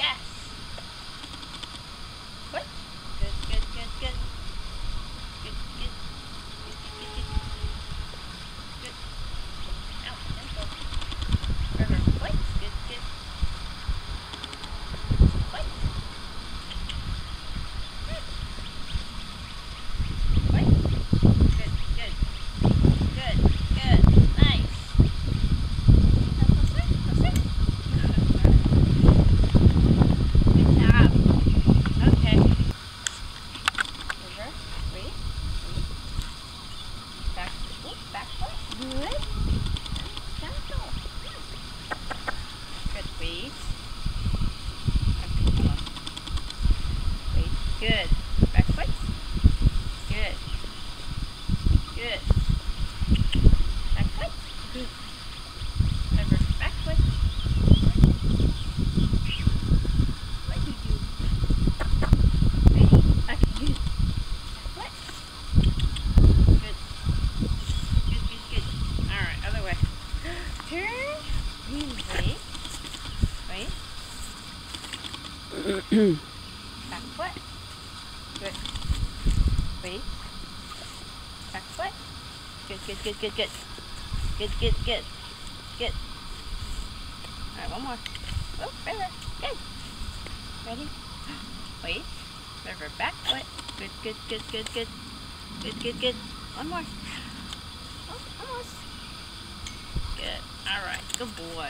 Yes. Foot. Good, good, good, good. Good, good. Good, good, good, good. Good. Ow, ankle. River. Foot. Good, good. Foot. Foot. Good, good. Good, good. Nice. Closer, closer. Good job. Okay. Over. Wait. Wait. Back. Oop, back foot. Good. Gentle. Good. Wait. Okay, come on. Wait. Good. Back foot. Good. Good. Back foot. Good. Back foot. What do you do? Ready? Okay, good. Back foot. Good. Good, good, good. Alright, other way. Turn. Wait. Wait. Good. Wait. Back foot. Good, good, good, good, good. Good, good, good. Good. Alright, one more. Oh, river. Good. Ready? Wait. River. Back foot. Good, good, good, good, good. Good, good, good. One more. Oh, almost. Good. Alright, good boy.